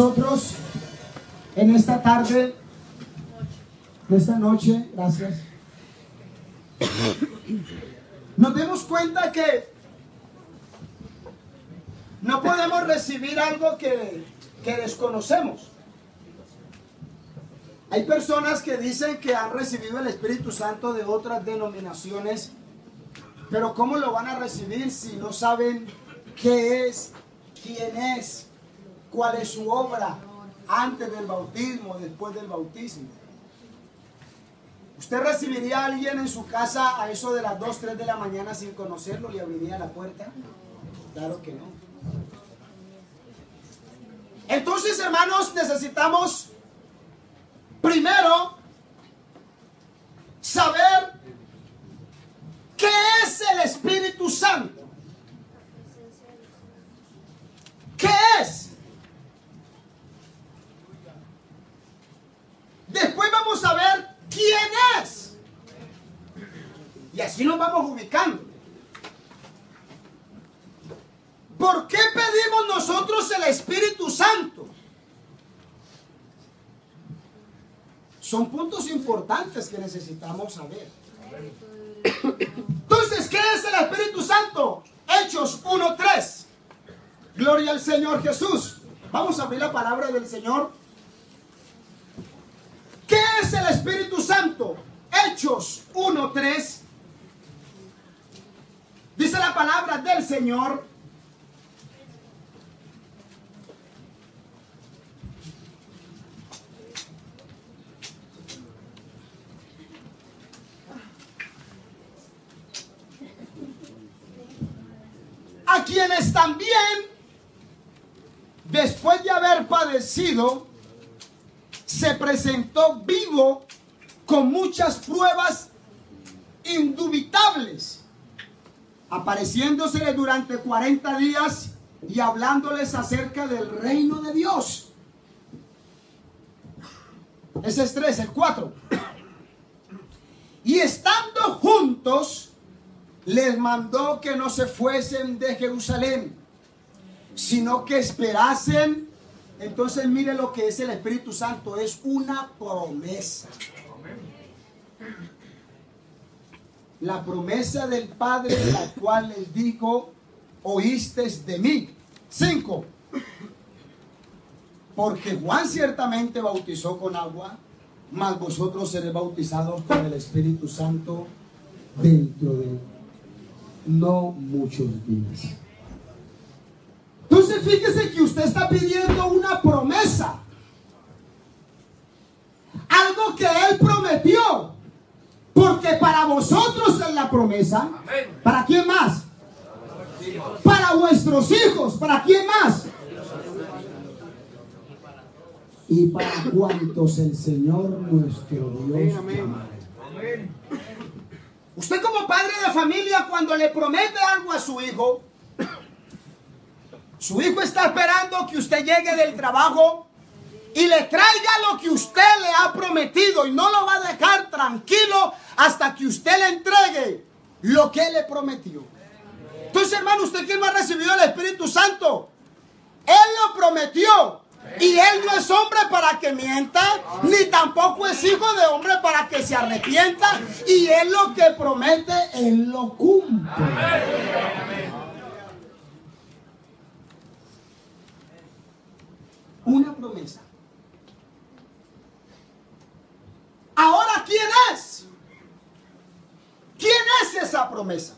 nosotros en esta tarde, en esta noche, gracias, nos demos cuenta que no podemos recibir algo que, que desconocemos. Hay personas que dicen que han recibido el Espíritu Santo de otras denominaciones, pero ¿cómo lo van a recibir si no saben qué es, quién es, cuál es su obra antes del bautismo, después del bautismo? ¿Usted recibiría a alguien en su casa a eso de las 2, 3 de la mañana sin conocerlo y abriría la puerta? Claro que no. Entonces, hermanos, necesitamos primero saber qué es el Espíritu Santo. ¿Qué es? Después vamos a ver quién es. Y así nos vamos ubicando. ¿Por qué pedimos nosotros el Espíritu Santo? Son puntos importantes que necesitamos saber. Entonces, ¿qué es el Espíritu Santo? Hechos 1.3. Gloria al Señor Jesús. Vamos a abrir la palabra del Señor. ¿Qué es el Espíritu Santo? Hechos 1.3. Dice la palabra del Señor. a quienes también, después de haber padecido, se presentó vivo con muchas pruebas indubitables, apareciéndosele durante 40 días y hablándoles acerca del reino de Dios. Ese es tres, el cuatro. Y estando juntos, les mandó que no se fuesen de Jerusalén, sino que esperasen. Entonces mire lo que es el Espíritu Santo, es una promesa. La promesa del Padre, la cual les dijo, oíste de mí. Cinco. Porque Juan ciertamente bautizó con agua, mas vosotros seréis bautizados con el Espíritu Santo dentro de no muchos días. Entonces fíjese que usted está pidiendo una promesa. Algo que Él prometió. Porque para vosotros es la promesa. ¿Para quién más? Para vuestros hijos. ¿Para quién más? Y para cuantos el Señor nuestro Dios. Amén. Usted como padre de familia cuando le promete algo a su hijo, su hijo está esperando que usted llegue del trabajo y le traiga lo que usted le ha prometido y no lo va a dejar tranquilo hasta que usted le entregue lo que le prometió. Entonces, hermano, ¿usted quién no ha recibido el Espíritu Santo? Él lo prometió. Y él no es hombre para que mienta, ni tampoco es hijo de hombre para que se arrepienta. Y él lo que promete, él lo cumple. Una promesa. Ahora, ¿quién es? ¿Quién es esa promesa?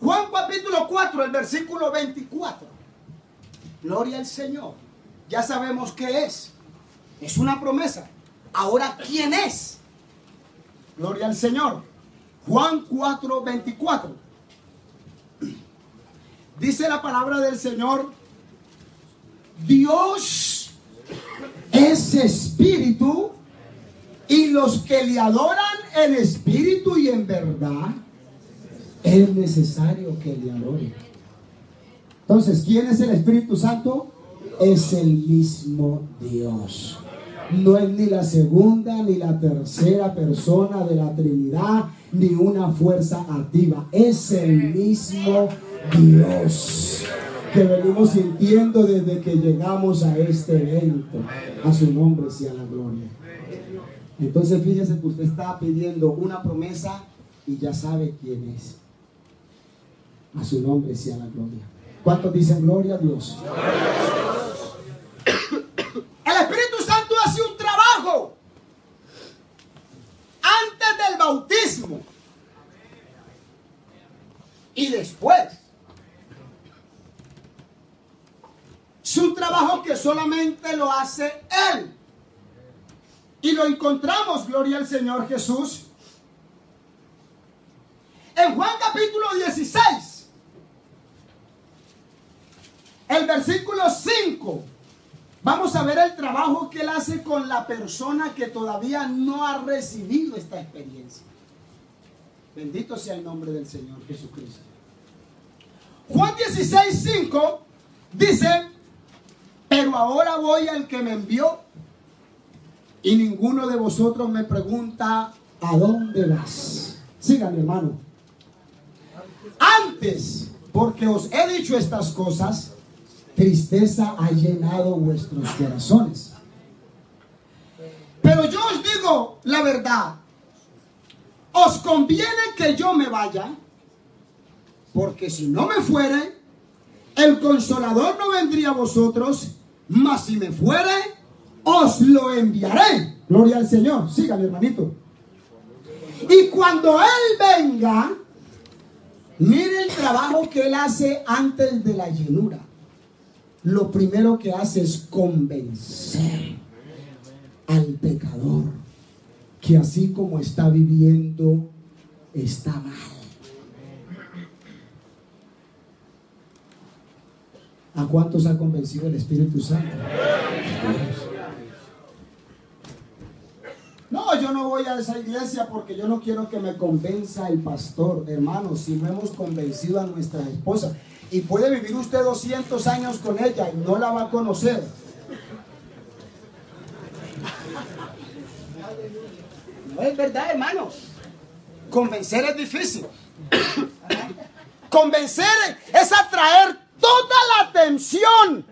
Juan capítulo 4, el versículo 24. Gloria al Señor. Ya sabemos qué es. Es una promesa. Ahora, ¿quién es? Gloria al Señor. Juan 4, 24. Dice la palabra del Señor. Dios es espíritu y los que le adoran en espíritu y en verdad es necesario que le adoren. Entonces, ¿quién es el Espíritu Santo? Es el mismo Dios. No es ni la segunda ni la tercera persona de la Trinidad, ni una fuerza activa. Es el mismo Dios. Que venimos sintiendo desde que llegamos a este evento. A su nombre sea la gloria. Entonces fíjese que usted está pidiendo una promesa y ya sabe quién es. A su nombre sea la gloria. ¿Cuántos dicen gloria a Dios? El Espíritu Santo hace un trabajo antes del bautismo y después. Es un trabajo que solamente lo hace Él. Y lo encontramos, gloria al Señor Jesús, en Juan capítulo 16, el versículo 5. Vamos a ver el trabajo que él hace con la persona que todavía no ha recibido esta experiencia. Bendito sea el nombre del Señor Jesucristo. Juan 16, 5 dice, ahora voy al que me envió y ninguno de vosotros me pregunta, ¿a dónde vas? Siga mi hermano. Antes, porque os he dicho estas cosas, tristeza ha llenado vuestros corazones. Pero yo os digo la verdad, os conviene que yo me vaya, porque si no me fuere, el consolador no vendría a vosotros, mas si me fuere, os lo enviaré. Gloria al Señor. Siga, mi hermanito. Y cuando Él venga, mire el trabajo que Él hace antes de la llenura. Lo primero que hace es convencer al pecador que así como está viviendo, está mal. ¿A cuántos ha convencido el Espíritu Santo? No, yo no voy a esa iglesia porque yo no quiero que me convenza el pastor. Hermano, si no hemos convencido a nuestra esposa y puede vivir usted 200 años con ella y no la va a conocer. No es verdad, hermano. Convencer es difícil. Convencer es atraer toda la atención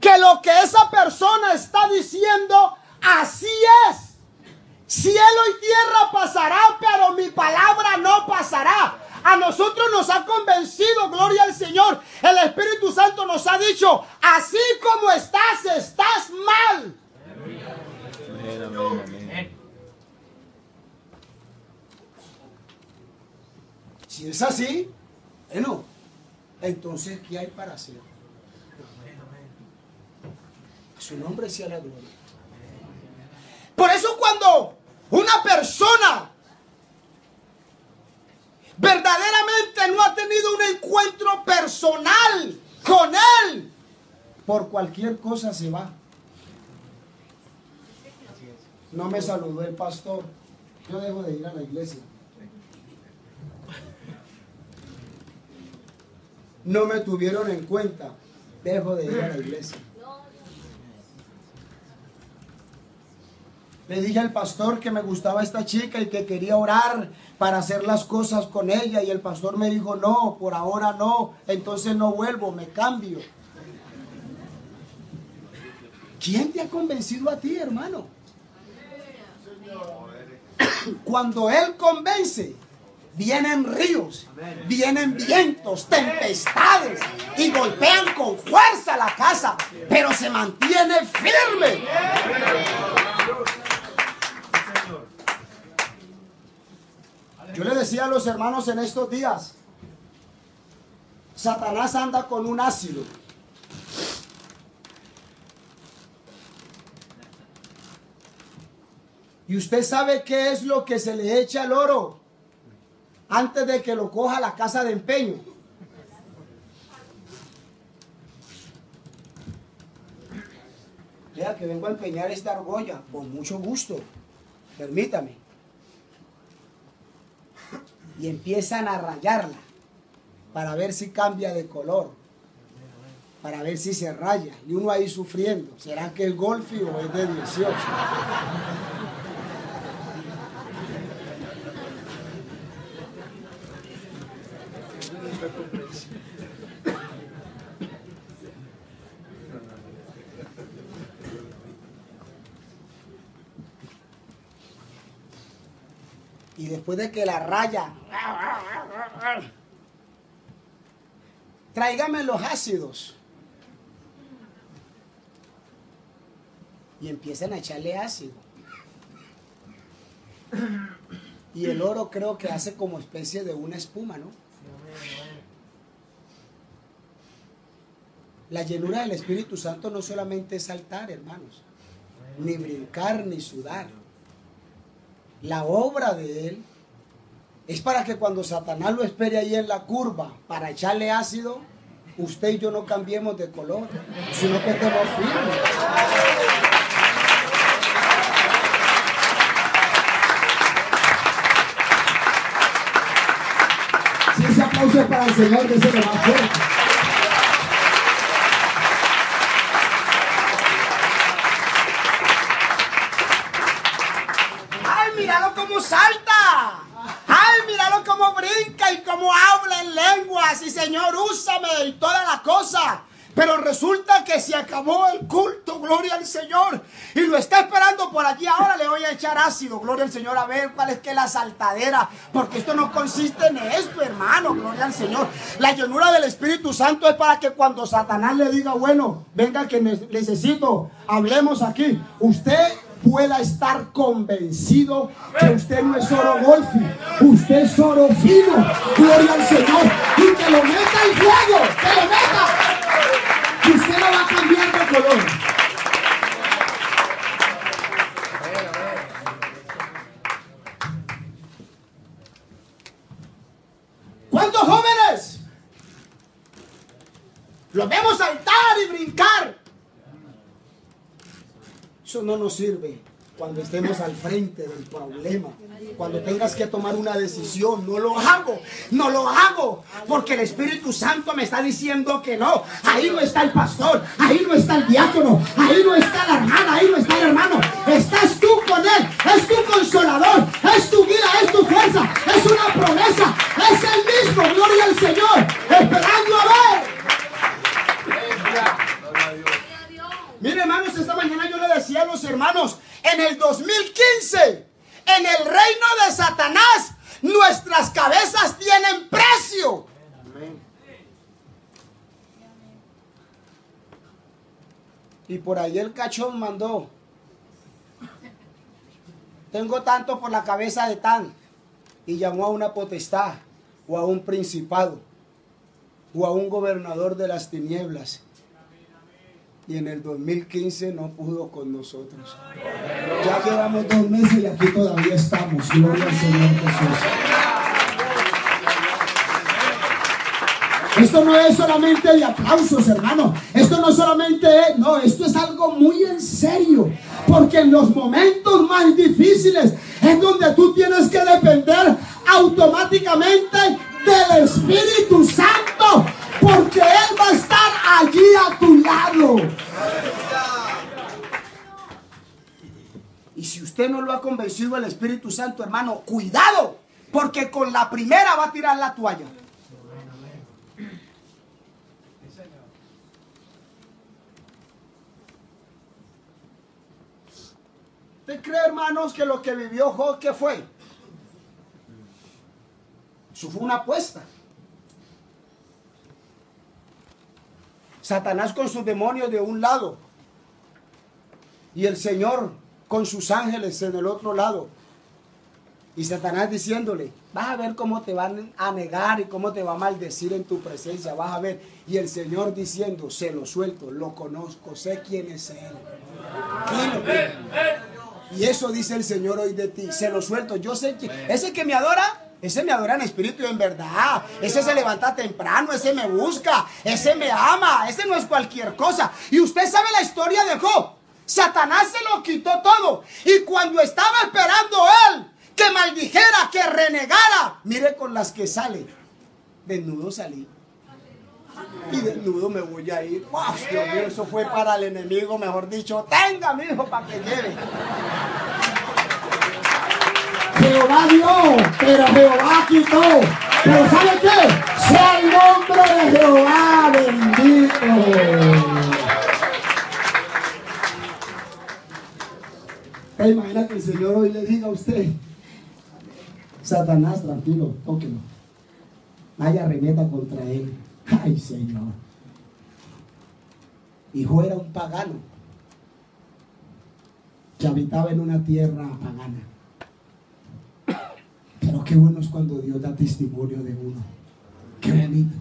que lo que esa persona está diciendo así es. Cielo y tierra pasará, pero mi palabra no pasará. A nosotros nos ha convencido, gloria al Señor. El Espíritu Santo nos ha dicho, así como estás, estás mal. Si es así, bueno, entonces, ¿qué hay para hacer? su nombre sea la gloria. Por eso cuando una persona verdaderamente no ha tenido un encuentro personal con Él, por cualquier cosa se va. No me saludó el pastor. Yo dejo de ir a la iglesia. No me tuvieron en cuenta. Dejo de ir a la iglesia. Le dije al pastor que me gustaba esta chica y que quería orar para hacer las cosas con ella y el pastor me dijo, no, por ahora no, entonces no vuelvo, me cambio. ¿Quién te ha convencido a ti, hermano? Cuando Él convence, vienen ríos, vienen vientos, tempestades y golpean con fuerza la casa, pero se mantiene firme. Yo le decía a los hermanos en estos días, Satanás anda con un ácido. Y usted sabe qué es lo que se le echa al oro antes de que lo coja la casa de empeño. Vea que vengo a empeñar esta argolla con mucho gusto. Permítame y empiezan a rayarla para ver si cambia de color, para ver si se raya. Y uno ahí sufriendo, ¿será que es golfi o es de 18? Después de que la raya, tráigame los ácidos. Y empiezan a echarle ácido. Y el oro creo que hace como especie de una espuma, ¿no? La llenura del Espíritu Santo no solamente es saltar, hermanos, ni brincar, ni sudar. La obra de Él es para que cuando Satanás lo espere ahí en la curva para echarle ácido, usted y yo no cambiemos de color, sino que estemos firmes. Si ese aplauso es para el Señor, que se lo más fuerte. ¡Ay, míralo cómo salta! ¡Ay, míralo cómo brinca y cómo habla en lenguas! Y Señor, úsame y toda la cosa. Pero resulta que se acabó el culto, gloria al Señor. Y lo está esperando por aquí. Ahora le voy a echar ácido, gloria al Señor, a ver cuál es que la saltadera. Porque esto no consiste en esto, hermano, gloria al Señor. La llenura del Espíritu Santo es para que cuando Satanás le diga, bueno, venga que necesito, hablemos aquí. Usted pueda estar convencido que usted no es oro golfi, usted es oro fino, gloria al Señor, y que lo meta en fuego, que lo meta, y usted no va a cambiar de color. ¿Cuántos jóvenes? Los vemos saltar y brincar eso no nos sirve cuando estemos al frente del problema. Cuando tengas que tomar una decisión, no lo hago, no lo hago, porque el Espíritu Santo me está diciendo que no. Ahí no está el pastor, ahí no está el diácono, ahí no está la hermana, ahí no está el hermano. Estás tú con él, es tu consolador, es tu guía, es tu fuerza, es una promesa, es el mismo, gloria al Señor, esperando a ver. Mire, hermanos, esta mañana yo le decía a los hermanos, en el 2015, en el reino de Satanás, nuestras cabezas tienen precio. Y por ahí el cachón mandó. Tengo tanto por la cabeza de tan. Y llamó a una potestad, o a un principado, o a un gobernador de las tinieblas y en el 2015 no pudo con nosotros. Ya llevamos dos meses y aquí todavía estamos. Gloria al Señor Jesús. Esto no es solamente de aplausos, hermano. Esto no solamente es, no, esto es algo muy en serio. Porque en los momentos más difíciles es donde tú tienes que depender automáticamente del Espíritu Santo porque Él va a estar allí a tu lado. Y si usted no lo ha convencido el Espíritu Santo, hermano, cuidado, porque con la primera va a tirar la toalla. ¿Usted cree, hermanos, que lo que vivió Job, ¿qué fue? Eso fue una apuesta. Satanás con sus demonios de un lado y el Señor con sus ángeles en el otro lado. Y Satanás diciéndole, vas a ver cómo te van a negar y cómo te va a maldecir en tu presencia, vas a ver. Y el Señor diciendo, se lo suelto, lo conozco, sé quién es Él. Y eso dice el Señor hoy de ti, se lo suelto, yo sé que ese que me adora, ese me adora en espíritu y en verdad. Ese se levanta temprano, ese me busca, ese me ama, ese no es cualquier cosa. Y usted sabe la historia de Job. Satanás se lo quitó todo. Y cuando estaba esperando él que maldijera, que renegara, mire con las que sale. Desnudo salí. Y desnudo me voy a ir. Dios mío, eso fue para el enemigo, mejor dicho. Tenga, mi hijo, para que lleve. Jehová dio, pero Jehová quitó. Pero ¿sabe qué? Sea el nombre de Jehová bendito. Imagina que el Señor hoy le diga a usted, Satanás, tranquilo, tóquelo. Vaya remeta contra él. Ay, Señor. Hijo era un pagano que habitaba en una tierra pagana. Qué bueno es cuando Dios da testimonio de uno. Qué bonito.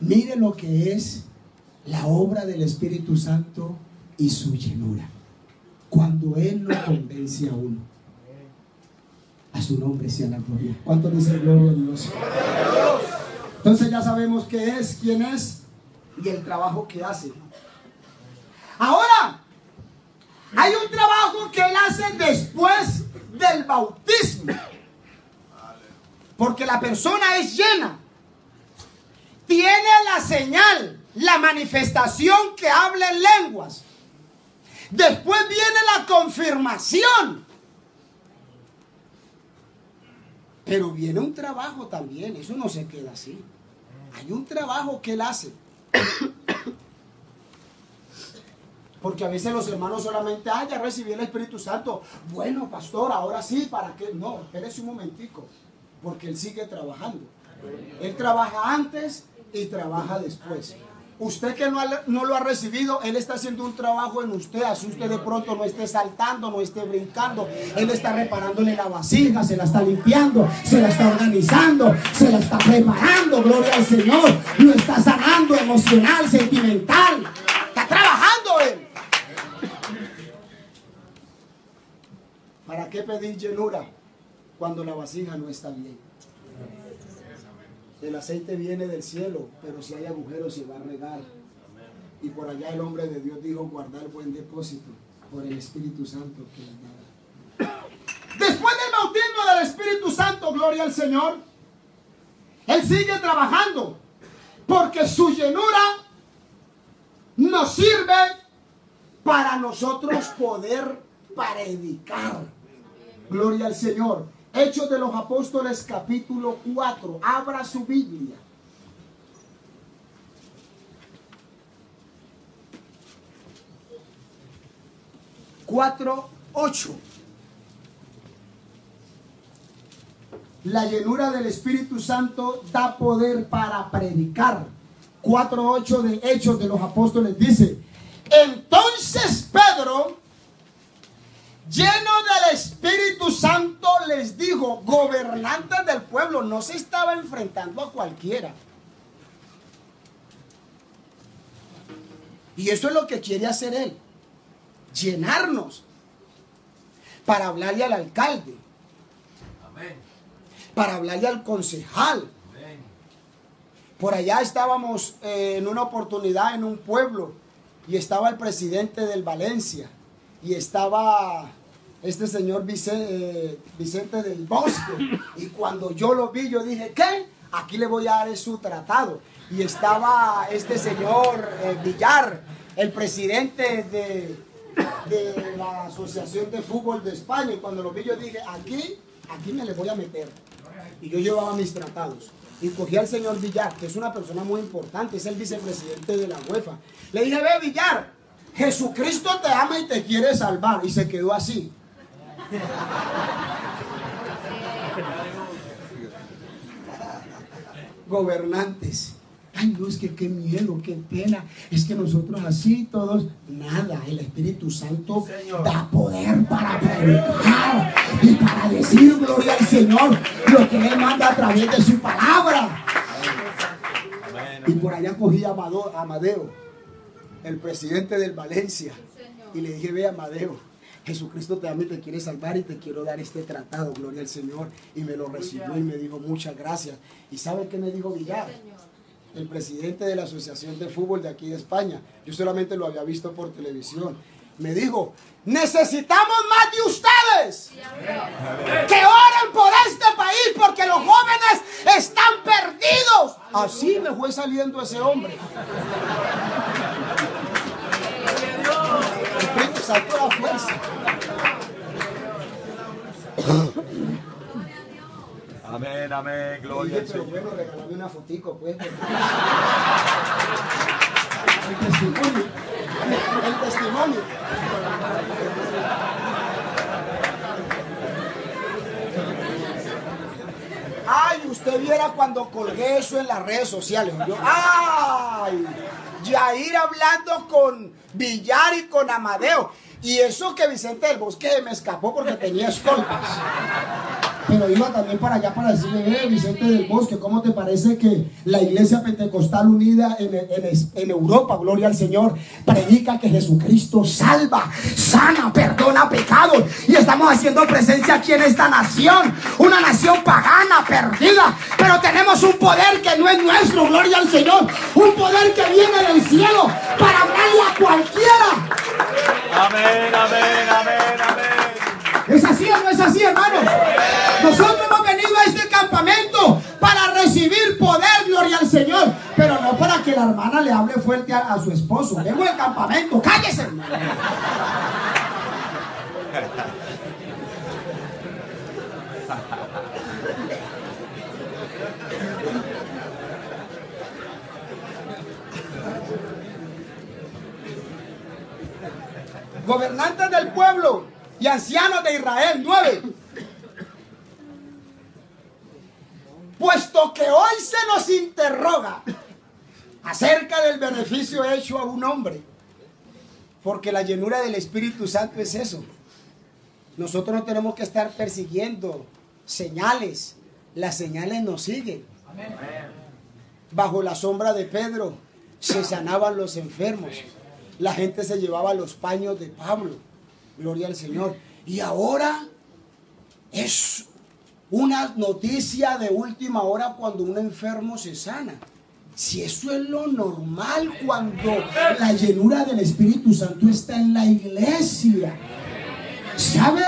Mire lo que es la obra del Espíritu Santo y su llenura. Cuando Él lo convence a uno. A su nombre sea la gloria. ¿Cuánto dice gloria a Dios? Entonces ya sabemos qué es, quién es y el trabajo que hace. Ahora, hay un trabajo que Él hace después del bautismo. Porque la persona es llena. Tiene la señal, la manifestación que habla en lenguas. Después viene la confirmación. Pero viene un trabajo también, eso no se queda así. Hay un trabajo que él hace. Porque a veces los hermanos solamente, ah, ya recibí el Espíritu Santo. Bueno, pastor, ahora sí, ¿para qué? No, espérese un momentico. Porque él sigue trabajando. Él trabaja antes y trabaja después. Usted que no, no, lo ha recibido, Él está haciendo un trabajo en usted. Así usted de pronto no esté saltando, no esté brincando. Él está reparándole la vasija, se la está limpiando, se la está organizando, se la está preparando. Gloria al Señor. Lo está sanando emocional, sentimental. Está trabajando Él. ¿Para qué pedir llenura cuando la vasija no está bien? El aceite viene del cielo, pero si hay agujeros se va a regar. Y por allá el hombre de Dios dijo guardar buen depósito por el Espíritu Santo que Después del bautismo del Espíritu Santo, gloria al Señor, Él sigue trabajando porque su llenura nos sirve para nosotros poder predicar. Gloria al Señor. Hechos de los Apóstoles capítulo 4. Abra su Biblia. Cuatro, ocho. La llenura del Espíritu Santo da poder para predicar. 4.8 de Hechos de los Apóstoles dice, entonces Pedro lleno del Espíritu Santo, les dijo, gobernantes del pueblo, no se estaba enfrentando a cualquiera. Y eso es lo que quiere hacer él, llenarnos para hablarle al alcalde, para hablarle al concejal. Por allá estábamos eh, en una oportunidad en un pueblo y estaba el presidente del Valencia y estaba este señor eh, Vicente, del Bosque. Y cuando yo lo vi, yo dije, ¿qué? Aquí le voy a dar su tratado. Y estaba este señor eh, Villar, el presidente de, de, la Asociación de Fútbol de España. Y cuando lo vi, yo dije, aquí, aquí me le voy a meter. Y yo llevaba mis tratados. Y cogí al señor Villar, que es una persona muy importante, es el vicepresidente de la UEFA. Le dije, ve Villar, Jesucristo te ama y te quiere salvar. Y se quedó así. Gobernantes. Ay, no, es que qué miedo, qué pena. Es que nosotros así todos, nada. El Espíritu Santo da poder para predicar y para decir gloria al Señor lo que Él manda a través de su palabra. Y por allá cogí a Amadeo, el presidente del Valencia, y le dije, ve Amadeo, Jesucristo te ama y te quiere salvar y te quiero dar este tratado, gloria al Señor. Y me lo recibió y me dijo muchas gracias. ¿Y sabe qué me dijo Villar? El presidente de la Asociación de Fútbol de aquí de España. Yo solamente lo había visto por televisión. Me dijo, necesitamos más de ustedes. Que oren por este país porque los jóvenes están perdidos. Así me fue saliendo ese hombre. saltó la fuerza. Amén, amén, gloria al Señor. bueno, regálame una fotico, pues. El testimonio. El testimonio. Supiera cuando colgué eso en las redes sociales. Yo, ¡ay! Yair hablando con Villar y con Amadeo. Y eso que Vicente del Bosque me escapó porque tenía escoltas. Pero iba también para allá para decirle, eh, Vicente del Bosque, ¿cómo te parece que la iglesia pentecostal unida en, Europa, gloria al Señor, predica que Jesucristo salva, sana, perdona pecados? Y estamos haciendo presencia aquí en esta nación, una nación pagana, perdida, pero tenemos un poder que no es nuestro, gloria al Señor, un poder que viene del cielo para hablarle a cualquiera. Amén, amén, amén, amén. ¿Es así o no es así, hermano? Nosotros hemos venido a este campamento para recibir poder, gloria al Señor. Pero no para que la hermana le hable fuerte a, su esposo. Vengo al campamento, cállese, hermano. Gobernantes del pueblo y ancianos de Israel, nueve. Puesto que hoy se nos interroga acerca del beneficio hecho a un hombre, porque la llenura del Espíritu Santo es eso. Nosotros no tenemos que estar persiguiendo señales, las señales nos siguen. Bajo la sombra de Pedro se sanaban los enfermos, la gente se llevaba los paños de Pablo. Gloria al Señor. Y ahora es una noticia de última hora cuando un enfermo se sana. Si eso es lo normal cuando la llenura del Espíritu Santo está en la iglesia. ¿Sabe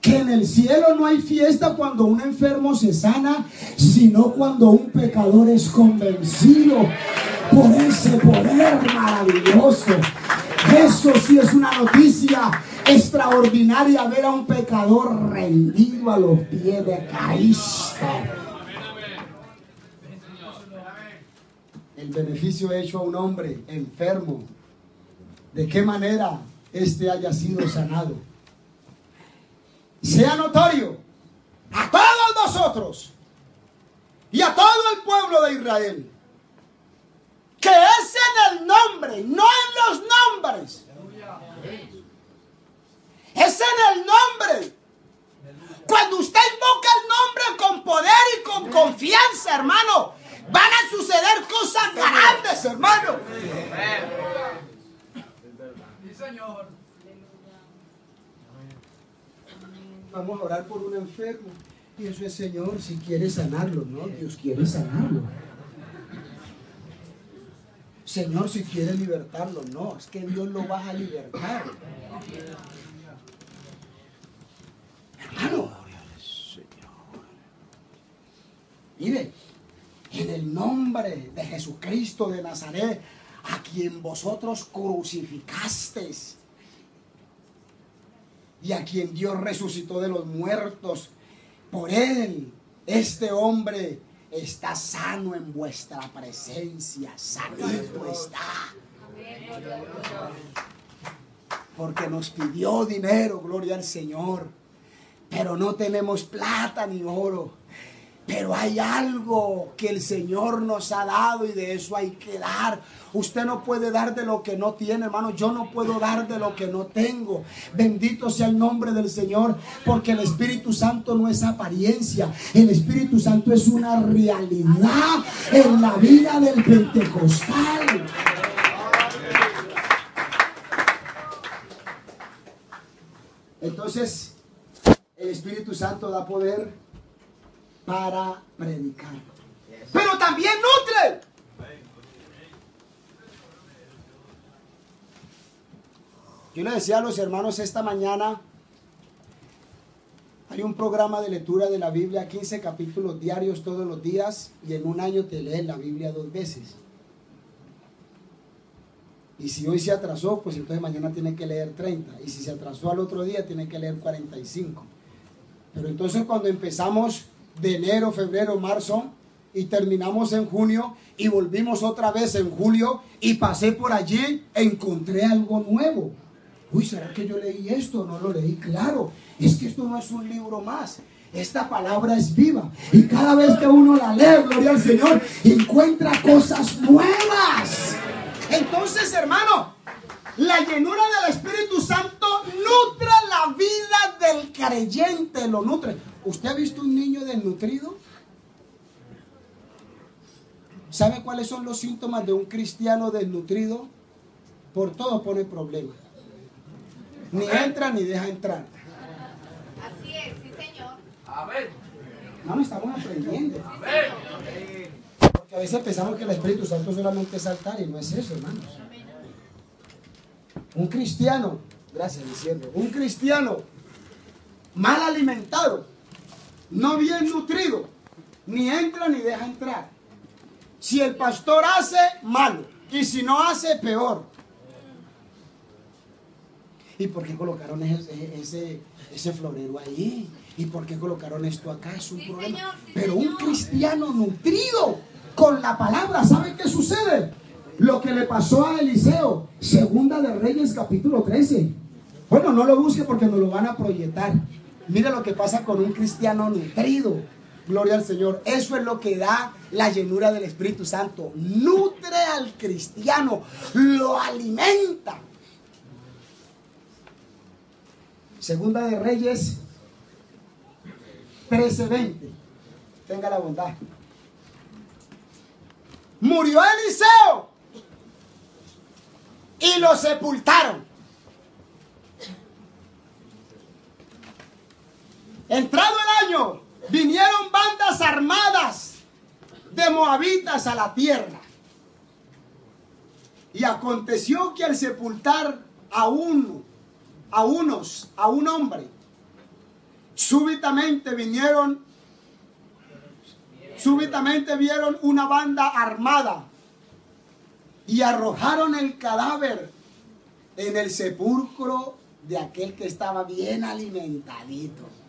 que en el cielo no hay fiesta cuando un enfermo se sana, sino cuando un pecador es convencido por ese poder maravilloso? Eso sí es una noticia extraordinaria ver a un pecador rendido a los pies de Cristo. El beneficio hecho a un hombre enfermo, de qué manera éste haya sido sanado. Sea notorio a todos nosotros y a todo el pueblo de Israel que es en el nombre, no en los nombres. Es en el nombre. Cuando usted invoca el nombre con poder y con confianza, hermano, van a suceder cosas grandes, hermano. Vamos a orar por un enfermo. Y eso es, Señor, si quiere sanarlo, ¿no? Dios quiere sanarlo. Señor, si quiere libertarlo, no, es que Dios lo va a libertar. Hermano, mire, en el nombre de Jesucristo de Nazaret, a quien vosotros crucificasteis y a quien Dios resucitó de los muertos, por él, este hombre está sano en vuestra presencia, sanito está. Porque nos pidió dinero, gloria al Señor, pero no tenemos plata ni oro. Pero hay algo que el Señor nos ha dado y de eso hay que dar. Usted no puede dar de lo que no tiene, hermano. Yo no puedo dar de lo que no tengo. Bendito sea el nombre del Señor, porque el Espíritu Santo no es apariencia. El Espíritu Santo es una realidad en la vida del pentecostal. Entonces, el Espíritu Santo da poder para predicar. Pero también nutre. Yo le decía a los hermanos esta mañana, hay un programa de lectura de la Biblia, 15 capítulos diarios todos los días, y en un año te leen la Biblia dos veces. Y si hoy se atrasó, pues entonces mañana tiene que leer 30. Y si se atrasó al otro día, tiene que leer 45. Pero entonces cuando empezamos de enero, febrero, marzo y terminamos en junio y volvimos otra vez en julio y pasé por allí, encontré algo nuevo. Uy, ¿será que yo leí esto? No lo leí, claro. Es que esto no es un libro más. Esta palabra es viva. Y cada vez que uno la lee, gloria al Señor, encuentra cosas nuevas. Entonces, hermano, la llenura del Espíritu Santo nutre la vida del creyente, lo nutre. ¿Usted ha visto un niño desnutrido? ¿Sabe cuáles son los síntomas de un cristiano desnutrido? Por todo pone problemas. Ni entra ni deja entrar. Así es, sí, señor. No, estamos aprendiendo. Porque a veces pensamos que el Espíritu Santo solamente es saltar y no es eso, hermanos. Un cristiano, gracias diciendo, un cristiano mal alimentado, no bien nutrido, ni entra ni deja entrar. Si el pastor hace, malo. Y si no hace, peor. ¿Y por qué colocaron ese, ese, ese florero ahí? ¿Y por qué colocaron esto acá? Es un Sí, problema. señor, sí, Pero un cristiano nutrido con la palabra, ¿sabe qué sucede? Lo que le pasó a Eliseo, segunda de Reyes capítulo 13. Bueno, no lo busque porque nos lo van a proyectar. Mire lo que pasa con un cristiano nutrido. Gloria al Señor. Eso es lo que da la llenura del Espíritu Santo. Nutre al cristiano, lo alimenta. Segunda de Reyes 13:20. Tenga la bondad. Murió Eliseo y lo sepultaron. Entrado el año, vinieron bandas armadas de moabitas a la tierra. Y aconteció que al sepultar a a unos, a un hombre, súbitamente vinieron, súbitamente vieron una banda armada y arrojaron el cadáver en el sepulcro de aquel que estaba bien alimentadito.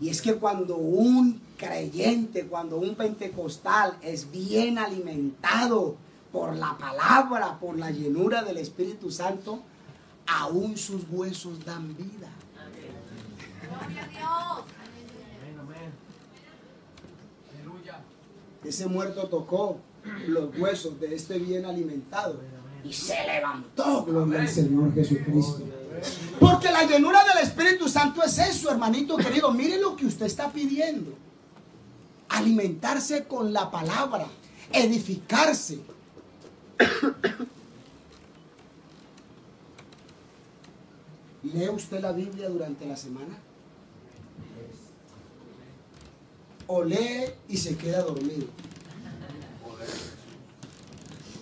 Y es que cuando un creyente, cuando un pentecostal es bien alimentado por la palabra, por la llenura del Espíritu Santo, aún sus huesos dan vida. Gloria a Dios. Ese muerto tocó los huesos de este bien alimentado y se levantó. Gloria al Señor Jesucristo. Porque la llenura del Espíritu Santo es eso, hermanito querido. Mire lo que usted está pidiendo. Alimentarse con la palabra, edificarse. ¿Lee usted la Biblia durante la semana? ¿O lee y se queda dormido?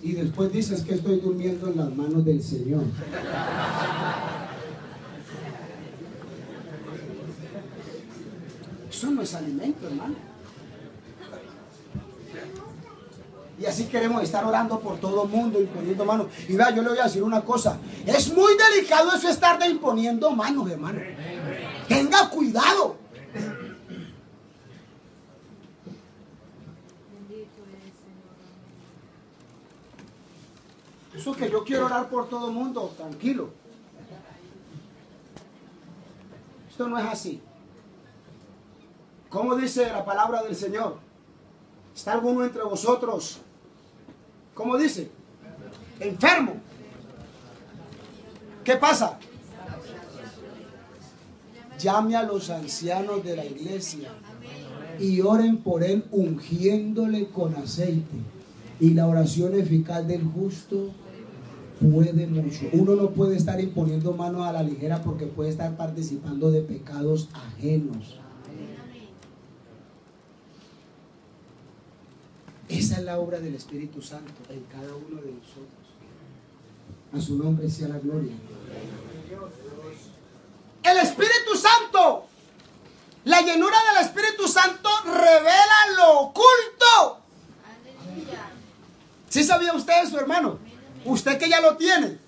Y después dices que estoy durmiendo en las manos del Señor. Eso no es alimento, hermano. Y así queremos estar orando por todo el mundo, imponiendo manos. Y vea, yo le voy a decir una cosa. Es muy delicado eso estar de imponiendo manos, hermano. Tenga cuidado. Que yo quiero orar por todo el mundo, tranquilo. Esto no es así. ¿Cómo dice la palabra del Señor? ¿Está alguno entre vosotros? ¿Cómo dice? Enfermo. ¿Qué pasa? Llame a los ancianos de la iglesia y oren por él ungiéndole con aceite. Y la oración eficaz del justo puede mucho. Uno no puede estar imponiendo manos a la ligera porque puede estar participando de pecados ajenos. Esa es la obra del Espíritu Santo en cada uno de nosotros. A su nombre sea la gloria. El Espíritu Santo, la llenura del Espíritu Santo revela lo oculto. ¿Sí sabía usted eso, hermano? Usted que ya lo tiene.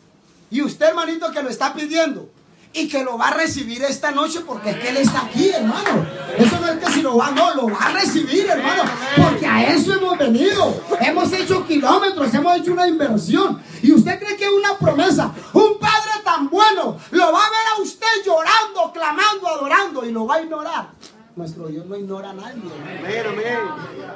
Y usted, hermanito, que lo está pidiendo. Y que lo va a recibir esta noche porque es que Él está aquí, hermano. Eso no es que si lo va, no, lo va a recibir, hermano. Porque a eso hemos venido. Hemos hecho kilómetros, hemos hecho una inversión. Y usted cree que es una promesa. Un Padre tan bueno lo va a ver a usted llorando, clamando, adorando y lo va a ignorar. Nuestro Dios no ignora a nadie. Amén.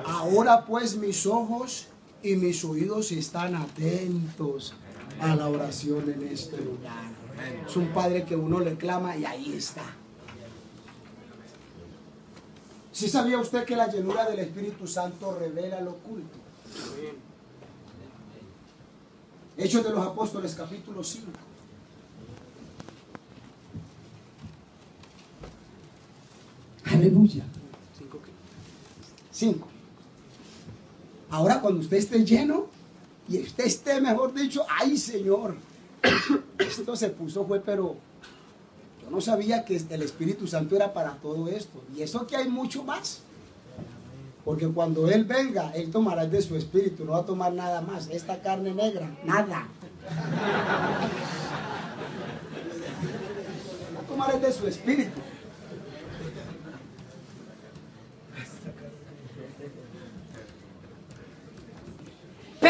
Ahora pues mis ojos y mis oídos están atentos a la oración en este lugar. Es un padre que uno le clama y ahí está. ¿Sí sabía usted que la llenura del Espíritu Santo revela lo oculto? Hechos de los Apóstoles capítulo 5. Aleluya. 5. Ahora cuando usted esté lleno y usted esté, mejor dicho, ay Señor, esto se puso fue, pero yo no sabía que el Espíritu Santo era para todo esto. Y eso que hay mucho más. Porque cuando Él venga, Él tomará de su espíritu, no va a tomar nada más. Esta carne negra, nada. Va a tomar de su espíritu.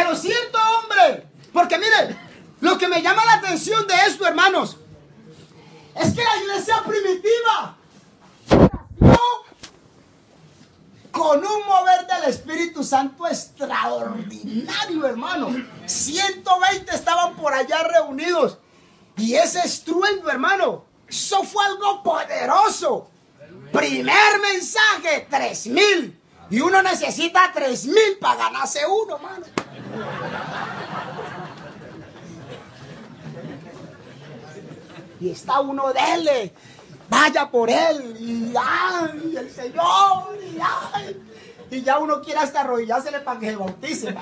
Pero cierto hombre, porque miren, lo que me llama la atención de esto, hermanos, es que la iglesia primitiva con un mover del Espíritu Santo extraordinario, hermano. 120 estaban por allá reunidos. Y ese estruendo, hermano, eso fue algo poderoso. Primer mensaje, 3000. Y uno necesita 3000 para ganarse uno, hermano. Y está uno dele, vaya por él, y ay, el Señor, y ay. Y ya uno quiere hasta arrodillársele para que se bautice.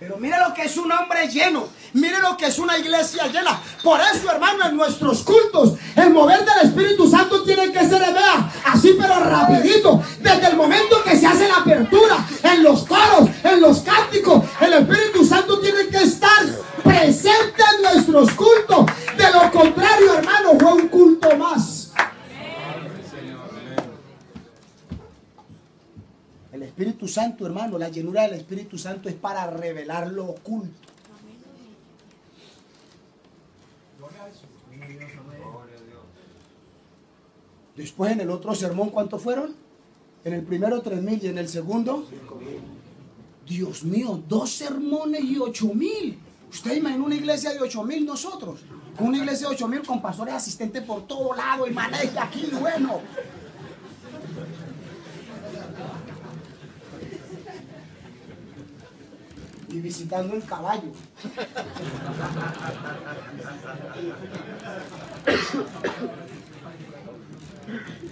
Pero mire lo que es un hombre lleno. Mire lo que es una iglesia llena. Por eso, hermano, en nuestros cultos, el mover del Espíritu Santo tiene que ser, vea, así pero rapidito. Desde el momento que se hace la apertura, en los coros, en los cánticos, el Espíritu Santo tiene que estar presente en nuestros cultos. De lo contrario, hermano, fue un culto más. El Espíritu Santo, hermano, la llenura del Espíritu Santo es para revelar lo oculto. Después en el otro sermón, ¿cuántos fueron? En el primero tres mil y en el segundo, Dios mío, dos sermones y ocho mil. Usted imagina una iglesia de ocho mil nosotros, con una iglesia de ocho mil con pastores asistentes por todo lado y maneja aquí, bueno. Y visitando el caballo.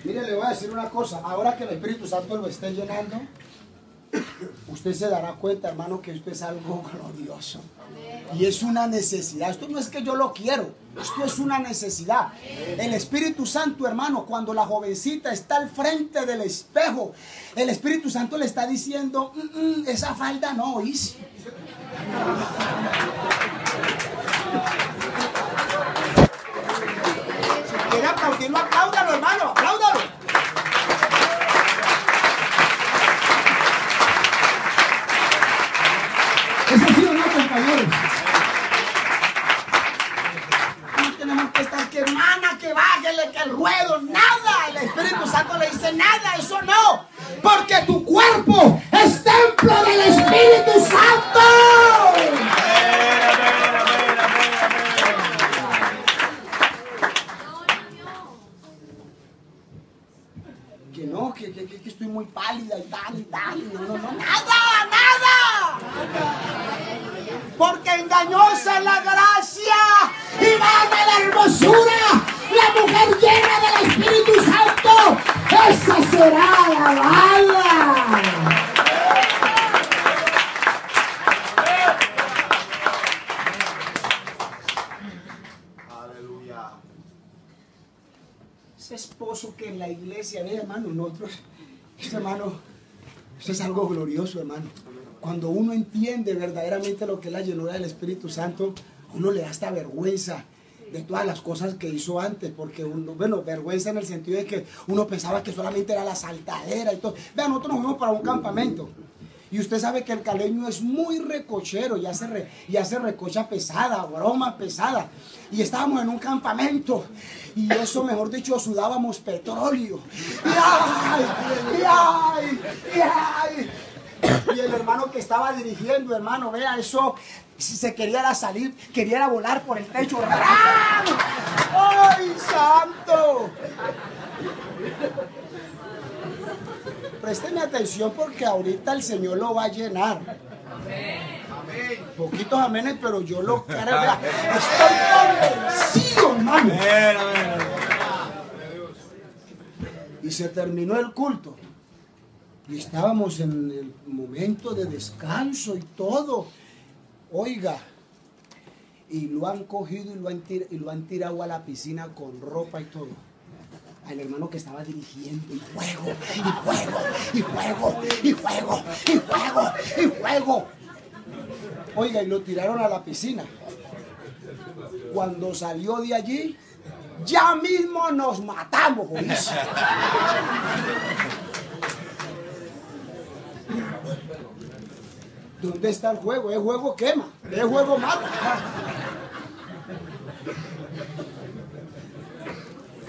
Mire, le voy a decir una cosa. Ahora que el Espíritu Santo lo esté llenando, usted se dará cuenta, hermano, que esto es algo glorioso. Y es una necesidad. Esto no es que yo lo quiero. Esto es una necesidad. El Espíritu Santo, hermano, cuando la jovencita está al frente del espejo, el Espíritu Santo le está diciendo, "Mm, mm, esa falda no, ¿oís? Si quiere aplaudirlo, apláudalo, hermano, Ese esposo que en la iglesia, ve hermano, nosotros, este hermano, eso es algo glorioso, hermano. Cuando uno entiende verdaderamente lo que es la llenura del Espíritu Santo, uno le da hasta vergüenza de todas las cosas que hizo antes, porque uno, bueno, vergüenza en el sentido de que uno pensaba que solamente era la saltadera y todo. Vean, nosotros nos fuimos para un campamento. Y usted sabe que el caleño es muy recochero y hace, y hace recocha pesada, broma pesada. Y estábamos en un campamento y eso, mejor dicho, sudábamos petróleo. Y y el hermano que estaba dirigiendo, hermano, vea, eso si se quería salir, quería volar por el techo. ¡Ay, santo! Présteme atención porque ahorita el Señor lo va a llenar. Poquitos amenes, pero yo lo vea, Estoy convencido, hermano. Amén, amén. Y se terminó el culto. Y estábamos en el momento de descanso y todo. Oiga, y lo han cogido y lo han, tir- y lo han tirado a la piscina con ropa y todo. Al hermano que estaba dirigiendo, y fuego, y fuego, y fuego, y fuego, y fuego, y fuego. Oiga, y lo tiraron a la piscina. Cuando salió de allí, ya mismo nos matamos, oíste. ¿Dónde está el juego? El juego quema, el juego mata.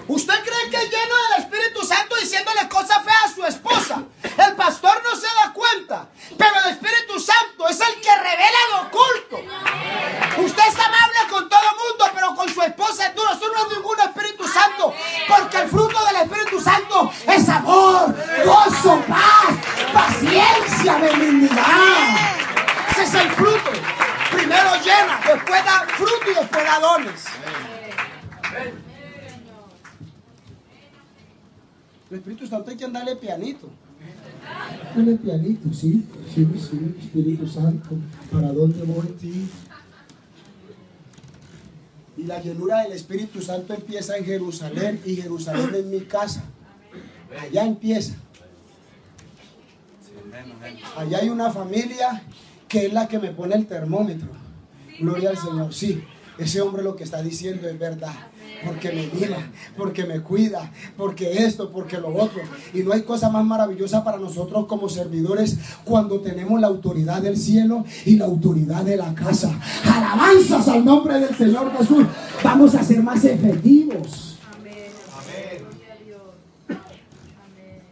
¿Usted cree que es lleno del Espíritu Santo diciéndole cosas feas a su esposa? El pastor no se da cuenta, pero el Espíritu Santo es el que revela lo oculto. Usted es amable con todo el mundo, pero con su esposa es duro. Eso no es ningún Espíritu Santo, porque el fruto del Espíritu Santo es amor, gozo, paz, paciencia, benignidad. Ese es el fruto. Primero llena, después da fruto y después da. El Espíritu Santo hay que andarle pianito. Dale pianito, sí, sí, sí, Espíritu Santo. ¿Para dónde voy? Y la llenura del Espíritu Santo empieza en Jerusalén y Jerusalén es mi casa. Allá empieza. Allá hay una familia que es la que me pone el termómetro. Gloria al Señor. Sí, ese hombre lo que está diciendo es verdad. Porque me mira, porque me cuida, porque esto, porque lo otro. Y no hay cosa más maravillosa para nosotros como servidores cuando tenemos la autoridad del cielo y la autoridad de la casa. Alabanzas al nombre del Señor Jesús. Vamos a ser más efectivos.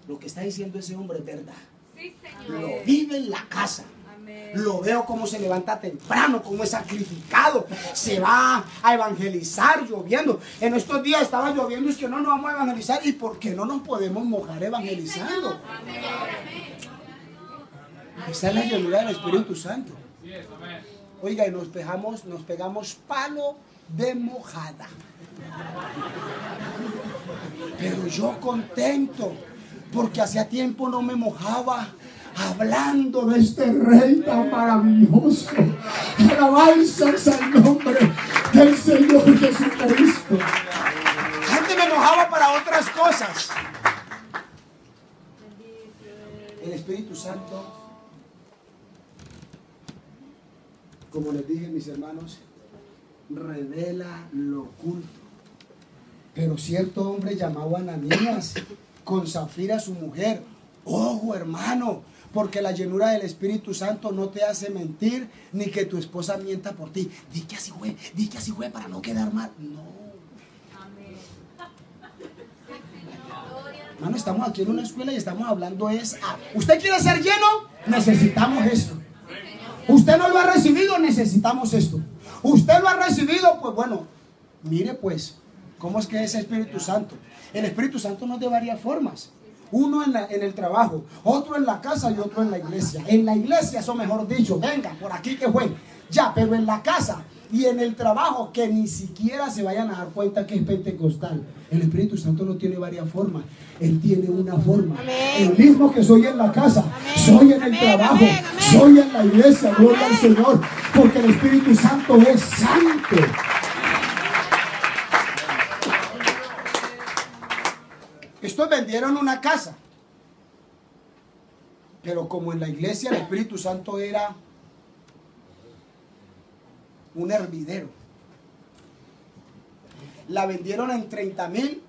Lo que está diciendo ese hombre es verdad. Sí, Lo Señor. vive en la casa. Lo veo como se levanta temprano, como es sacrificado. Se va a evangelizar lloviendo. En estos días estaba lloviendo y es que no nos vamos a evangelizar. ¿Y por qué no nos podemos mojar evangelizando? Esa es la llenura del Espíritu Santo. Oiga, y nos pegamos, nos pegamos palo de mojada. Pero yo contento, porque hacía tiempo no me mojaba hablando de este rey tan maravilloso. Alabanzas al nombre del Señor Jesucristo. Antes me mojaba para otras cosas. El Espíritu Santo, como les dije mis hermanos, revela lo oculto. Pero cierto hombre llamado Ananías, con Zafira su mujer, ojo hermano, porque la llenura del Espíritu Santo no te hace mentir ni que tu esposa mienta por ti. Di que así fue, di que así fue para no quedar mal. No. Hermano, estamos aquí en una escuela y estamos hablando es, ¿usted quiere ser lleno? Necesitamos esto. Usted no lo ha recibido, necesitamos esto. Usted lo ha recibido, pues bueno, mire pues, ¿cómo es que es el Espíritu Santo? El Espíritu Santo no es de varias formas. Uno en, la- en el trabajo, otro en la casa y otro en la iglesia. En la iglesia, eso mejor dicho, venga, por aquí que fue. Ya, pero en la casa y en el trabajo, que ni siquiera se vayan a dar cuenta que es pentecostal. El Espíritu Santo no tiene varias formas. Él tiene una forma. El mismo que soy en la casa, soy en el trabajo, soy en la iglesia, gloria al Señor. Porque el Espíritu Santo es santo. Estos vendieron una casa. Pero como en la iglesia el Espíritu Santo era un hervidero. La vendieron en 30 mil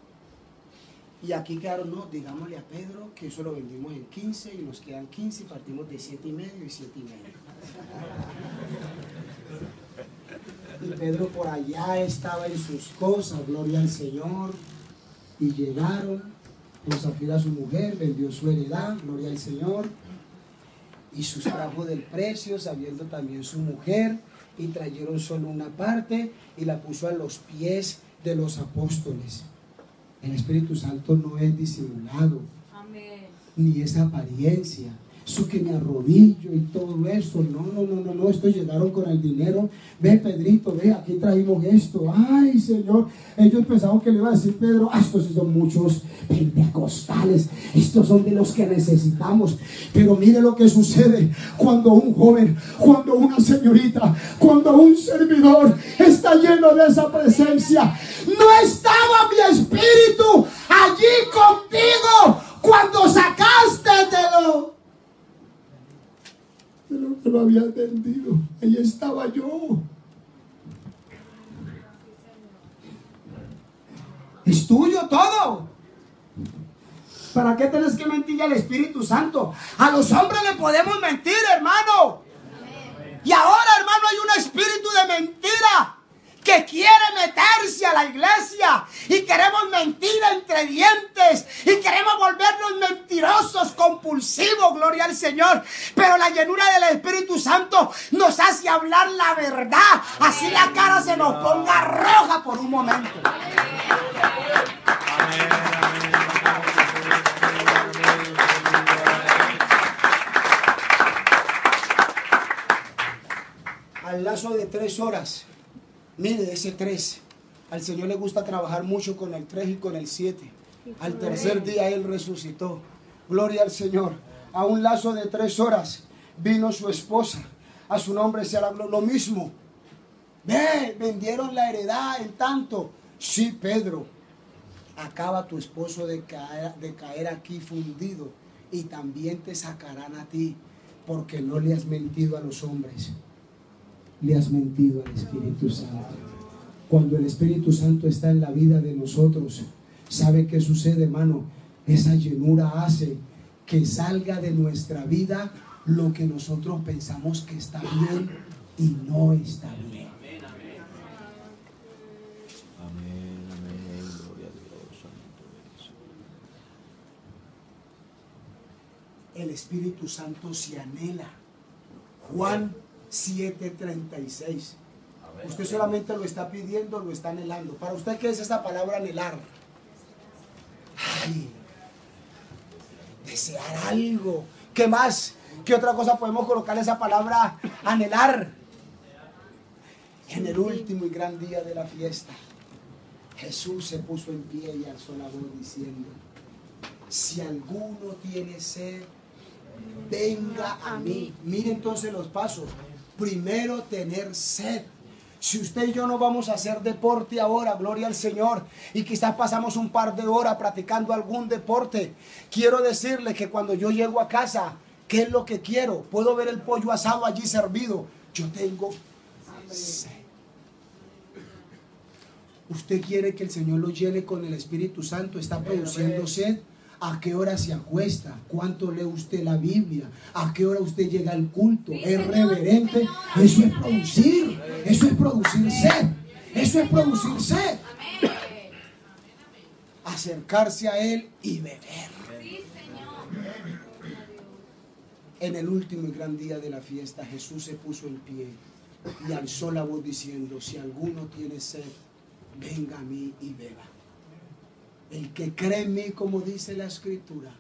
Y aquí quedaron, no, digámosle a Pedro que eso lo vendimos en 15 y nos quedan 15 y partimos de 7 y medio y 7 y medio. Y Pedro por allá estaba en sus cosas, gloria al Señor. Y llegaron, con Zafira su mujer, vendió su heredad, gloria al Señor. Y sustrajo del precio, sabiendo también su mujer, y trajeron solo una parte y la puso a los pies de los apóstoles. El Espíritu Santo no es disimulado, Amén. ni es apariencia. Eso que me arrodillo y todo eso. No, no, no, no, no. Estos llegaron con el dinero. Ve, Pedrito, ve, aquí traímos esto. Ay, Señor. Ellos pensaban que le iba a decir Pedro, ah, estos son muchos pentecostales. Estos son de los que necesitamos. Pero mire lo que sucede cuando un joven, cuando una señorita, cuando un servidor está lleno de esa presencia. No estaba mi espíritu allí contigo cuando sacaste de lo de lo había atendido. Ahí estaba yo. Es tuyo todo. ¿Para qué tenés que mentirle al Espíritu Santo? A los hombres le podemos mentir, hermano. Y ahora, hermano, hay un espíritu de mentira que quiere meterse a la iglesia y queremos mentir entre dientes y queremos volvernos mentirosos, compulsivos, gloria al Señor. Pero la llenura del Espíritu Santo nos hace hablar la verdad, así la cara se nos ponga roja por un momento. Al lazo de tres horas, mire ese tres. Al Señor le gusta trabajar mucho con el tres y con el siete. Al tercer día Él resucitó. Gloria al Señor. A un lazo de tres horas vino su esposa. A su nombre se habló lo mismo. Ve, vendieron la heredad en tanto. Sí, Pedro. Acaba tu esposo de caer, de caer aquí fundido y también te sacarán a ti porque no le has mentido a los hombres. Le has mentido al Espíritu Santo. Cuando el Espíritu Santo está en la vida de nosotros, ¿sabe qué sucede, hermano? Esa llenura hace que salga de nuestra vida lo que nosotros pensamos que está bien y no está bien. Amén, amén, gloria a Dios. El Espíritu Santo se anhela. Juan 7:36. Usted solamente lo está pidiendo, lo está anhelando. Para usted, ¿qué es esta palabra anhelar? Ay, desear algo. ¿Qué más? ¿Qué otra cosa podemos colocar esa palabra anhelar? En el último y gran día de la fiesta, Jesús se puso en pie y alzó la voz diciendo, si alguno tiene sed, venga a mí. Mire entonces los pasos. Primero tener sed. Si usted y yo no vamos a hacer deporte ahora, gloria al Señor, y quizás pasamos un par de horas practicando algún deporte, quiero decirle que cuando yo llego a casa, ¿qué es lo que quiero? Puedo ver el pollo asado allí servido. Yo tengo sed. Usted quiere que el Señor lo llene con el Espíritu Santo, está produciendo sed. ¿A qué hora se acuesta? ¿Cuánto lee usted la Biblia? ¿A qué hora usted llega al culto? ¿Es reverente? Eso es producir. Eso es producir sed. Eso es producir sed. Acercarse a Él y beber. En el último y gran día de la fiesta, Jesús se puso en pie y alzó la voz diciendo, si alguno tiene sed, venga a mí y beba. El que cree en mí, como dice la escritura,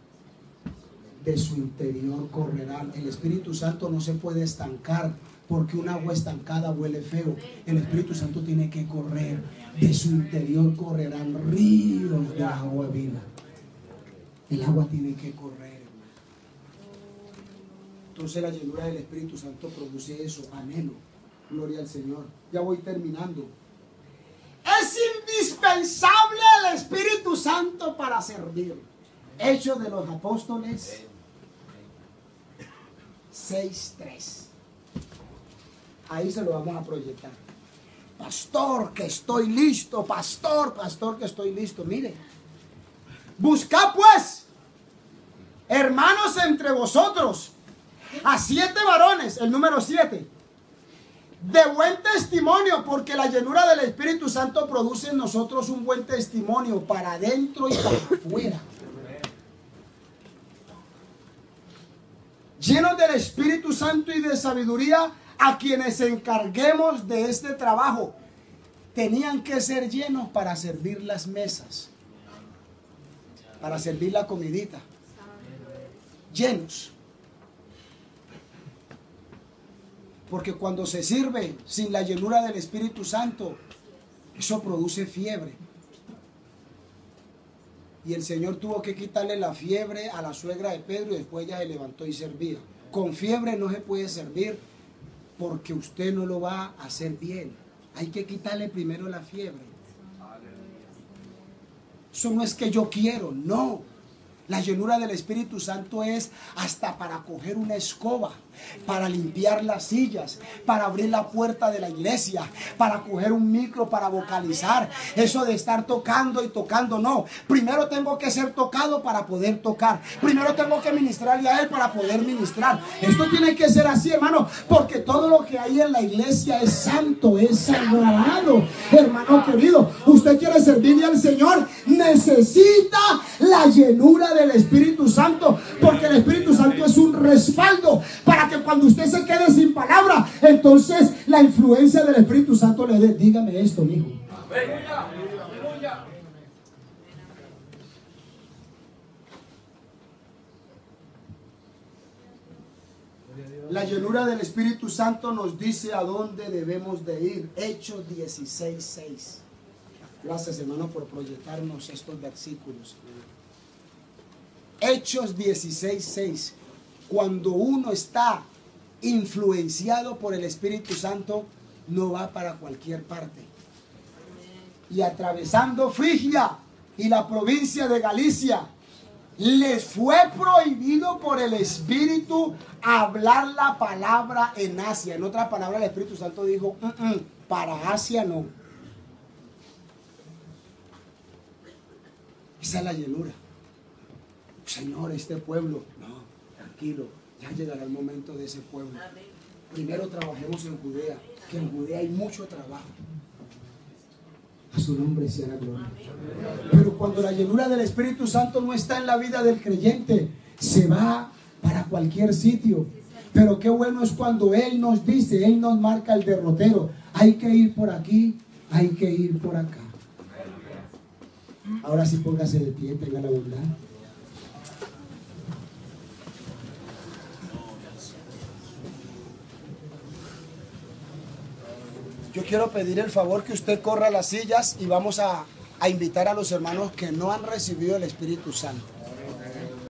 de su interior correrá. El Espíritu Santo no se puede estancar porque un agua estancada huele feo. El Espíritu Santo tiene que correr. De su interior correrán ríos de agua viva. El agua tiene que correr. Entonces la llenura del Espíritu Santo produce eso, anhelo. Gloria al Señor. Ya voy terminando. Es indispensable el Espíritu Santo para servir. Hechos de los Apóstoles 6.3. Ahí se lo vamos a proyectar. Pastor, que estoy listo. Pastor, pastor, que estoy listo. Mire, Buscad pues, hermanos entre vosotros, a siete varones, el número siete, de buen testimonio, porque la llenura del Espíritu Santo produce en nosotros un buen testimonio para adentro y para afuera. Llenos del Espíritu Santo y de sabiduría, a quienes encarguemos de este trabajo, tenían que ser llenos para servir las mesas, para servir la comidita. Llenos. Porque cuando se sirve sin la llenura del Espíritu Santo, eso produce fiebre. Y el Señor tuvo que quitarle la fiebre a la suegra de Pedro y después ella se levantó y servía. Con fiebre no se puede servir porque usted no lo va a hacer bien. Hay que quitarle primero la fiebre. Eso no es que yo quiero, no. La llenura del Espíritu Santo es hasta para coger una escoba, para limpiar las sillas, para abrir la puerta de la iglesia, para coger un micro, para vocalizar. Eso de estar tocando y tocando, no. Primero tengo que ser tocado para poder tocar. Primero tengo que ministrarle a Él para poder ministrar. Esto tiene que ser así, hermano, porque todo lo que hay en la iglesia es santo, es sagrado. Hermano querido, usted quiere servirle al Señor, necesita la llenura del Espíritu Santo, porque el Espíritu Santo es un respaldo para que cuando usted se quede sin palabra, entonces la influencia del Espíritu Santo le dé, dígame esto, hijo. La llenura del Espíritu Santo nos dice a dónde debemos de ir. Hechos 16, 6. Gracias, hermano, por proyectarnos estos versículos. Hechos 16, 6. Cuando uno está influenciado por el Espíritu Santo, no va para cualquier parte. Y atravesando Frigia y la provincia de Galicia, les fue prohibido por el Espíritu hablar la palabra en Asia. En otra palabra, el Espíritu Santo dijo, "Mm, mm, para Asia no. Esa es la llenura. Señor, este pueblo, no, tranquilo, ya llegará el momento de ese pueblo. Primero trabajemos en Judea, que en Judea hay mucho trabajo. A su nombre sea la gloria. Pero cuando la llenura del Espíritu Santo no está en la vida del creyente, se va para cualquier sitio. Pero qué bueno es cuando Él nos dice, Él nos marca el derrotero. Hay que ir por aquí, hay que ir por acá. Ahora sí póngase de pie, tenga la bondad. Yo quiero pedir el favor que usted corra las sillas y vamos a, a invitar a los hermanos que no han recibido el Espíritu Santo.